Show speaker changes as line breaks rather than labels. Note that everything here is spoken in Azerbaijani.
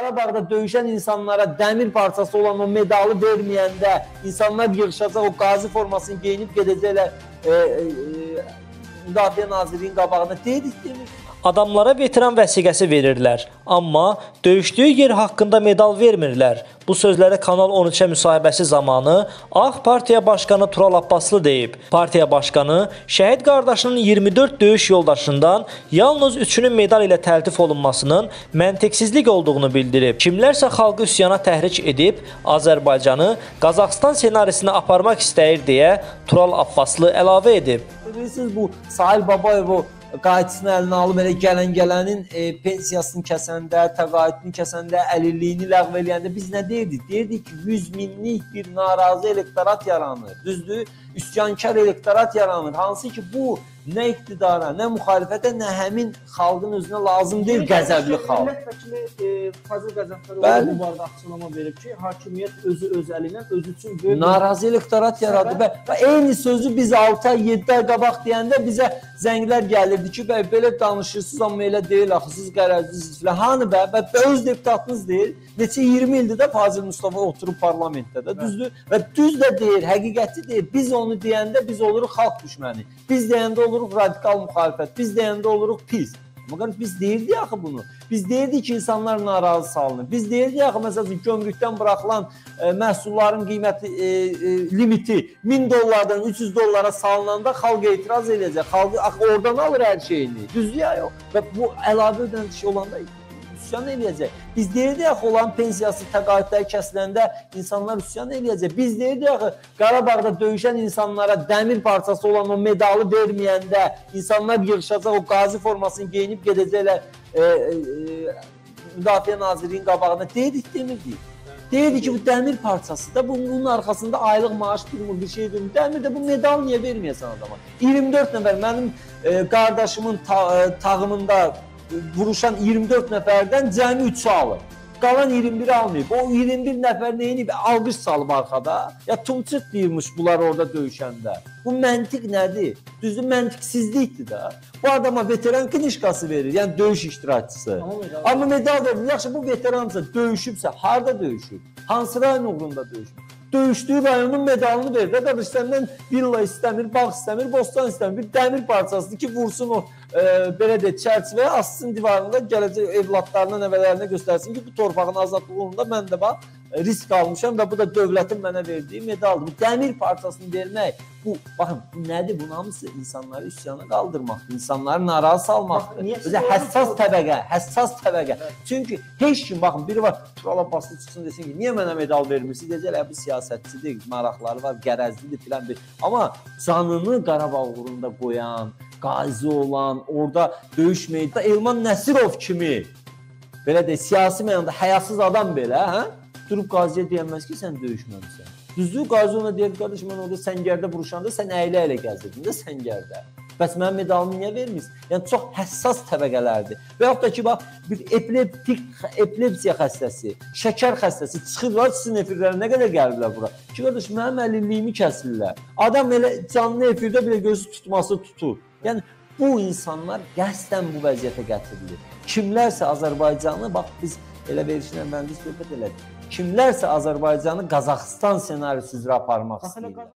Qarabağda döyüşən insanlara dəmir parçası olan o medalı verməyəndə insanlar yığışacaq o qazi formasını geyinib gedəcəklər e, e, Müdafiə Nazirliyinin qabağına deyirik demir.
Adamlara veteran vəsiqəsi verirlər, amma döyüşdüyü yer haqqında medal vermirlər. Bu sözləri Kanal 13-ə müsahibəsi zamanı Ağ Partiya başqanı Tural Abbaslı deyib. Partiya başqanı şəhid qardaşının 24 döyüş yoldaşından yalnız 3-ünün medal ilə təltif olunmasının məntiqsizlik olduğunu bildirib. Kimlərsə xalqı üsyana təhrik edib Azərbaycanı Qazaxstan ssenarisinə aparmaq istəyir deyə Tural Abbaslı əlavə edib.
Bilirsiniz bu Sahil Babayev o qayıtısını əlinə alıb elə gələn-gələnin e, pensiyasını kəsəndə, təqaüdünü kəsəndə, əlilliyini ləğv eləyəndə biz nə deyirdik? Deyirdik ki, 100 minlik bir narazı elektorat yaranır. Düzdür? Üsyankar elektorat yaranır. Hansı ki bu nə iqtidara, nə müxalifətə, nə həmin xalqın özünə lazım deyil qəzəbli xalq.
Millət vəkili e, Fazil Qəzənfəroğlu bu barədə açıqlama verib ki, hakimiyyət özü öz əlindən özü üçün böyük
Narazı elektorat yaradı və, və eyni sözü biz 6 ay, 7 ay qabaq deyəndə bizə zənglər gəlirdi ki, bəy belə danışırsınız amma elə deyil axı siz qərəzlisiniz filan. Hani bə, bə, bə öz deputatınız deyil. Neçə 20 ildir də Fazil Mustafa oturub parlamentdə də, düzdür? Və düz də deyir, həqiqəti deyir. Biz onu deyəndə biz oluruq xalq düşməni. Biz deyəndə oluruq radikal müxalifət. Biz deyəndə oluruq pis. Məgər biz deyirdik axı bunu. Biz deyirdik ki, insanlar narazı salınır. Biz deyirdik axı məsələn gömrükdən buraxılan e, məhsulların qiyməti e, e, limiti 1000 dollardan 300 dollara salınanda xalq etiraz eləyəcək. Xalq axı oradan alır hər şeyini. Düzdür ya yox? Və bu əlavə ödəniş olanda üsyan eləyəcək. Biz deyirdik axı olan pensiyası təqaüdləri kəsiləndə insanlar üsyan eləyəcək. Biz deyirdik axı Qarabağda döyüşən insanlara dəmir parçası olan o medalı verməyəndə insanlar yığışacaq o qazi formasını geyinib gedəcəklər e, e, Müdafiə Nazirliyinin qabağına deyirik demirdik. Deyirdi ki, bu dəmir parçası da bunun arxasında aylıq maaş durmur, bir şey durmur. Dəmir də bu medal niyə verməyəsən adama? 24 nəfər mənim e, qardaşımın ta, e, tağımında vuruşan 24 nəfərdən cəmi 3-ü alır. Qalan 21 almayıb. O 21 nəfər nəyini alqış salıb arxada. Ya tumçut deyirmiş bunlar orada döyüşəndə. Bu məntiq nədir? Düzdür, məntiqsizlikdir də. Bu adama veteran knişkası verir, yəni döyüş iştirakçısı. Amma medal verir. Yaxşı bu veteransa döyüşübsə harda döyüşüb? Hansı rayon uğrunda döyüşüb? Döyüşdüyü rayonun medalını verir. Də qardaş səndən villa istəmir, bağ istəmir, bostan istəmir. Bir dəmir parçasıdır ki, vursun o e, belə də çərçivəyə assın divarında gələcək evladlarına, nəvələrinə göstərsin ki, bu torpağın azadlığı uğrunda mən də bax risk almışam və bu da dövlətin mənə verdiyi medaldır. Bu dəmir parçasını vermək, bu baxın, bu nədir? Bunun hamısı insanları üsyana qaldırmaqdır, insanları narazı salmaqdır. Özə həssas təbəqə, həssas təbəqə. Çünki heç kim baxın, biri var, Tural Abbaslı çıxsın desin ki, niyə mənə medal vermirsiniz? Deyəcəklər, bu siyasətçidir, maraqları var, qərəzlidir filan bir. Amma canını Qarabağ uğrunda qoyan, qazi olan, orada döyüş meydanında Elman Nəsirov kimi belə də siyasi mənada həyasız adam belə, hə? Durub qaziyə deyəməz ki, sən döyüşməmisən. Düzdür, qazi ona deyir, qardaş mən orada səngərdə vuruşanda sən əylə-əylə gəzirdin də səngərdə. Bəs mənim medalımı niyə vermirsən? Yəni çox həssas təbəqələrdir. Və yaxud da ki, bax bir epileptik epilepsiya xəstəsi, şəkər xəstəsi çıxırlar sizin efirlərə nə qədər gəliblər bura. Ki qardaş mənim əlilliyimi kəsirlər. Adam elə canlı efirdə belə gözü tutması tutur. Yəni bu insanlar qəsdən bu vəziyyətə gətirilir. Kimlərsə Azərbaycanı bax biz elə verişlə mühəndis söhbət elədik. Kimlərsə Azərbaycanı Qazaxıstan ssenarisi üzrə aparmaq istəyirlər.